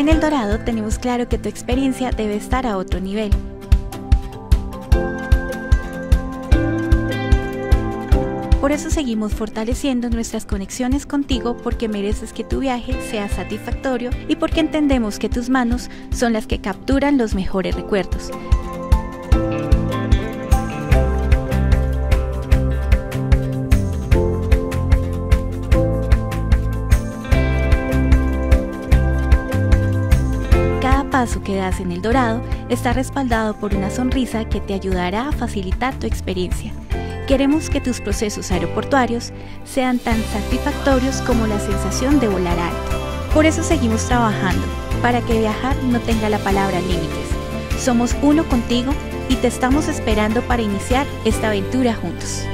En El Dorado tenemos claro que tu experiencia debe estar a otro nivel. Por eso seguimos fortaleciendo nuestras conexiones contigo porque mereces que tu viaje sea satisfactorio y porque entendemos que tus manos son las que capturan los mejores recuerdos. Paso que das en el dorado está respaldado por una sonrisa que te ayudará a facilitar tu experiencia. Queremos que tus procesos aeroportuarios sean tan satisfactorios como la sensación de volar alto. Por eso seguimos trabajando, para que viajar no tenga la palabra límites. Somos uno contigo y te estamos esperando para iniciar esta aventura juntos.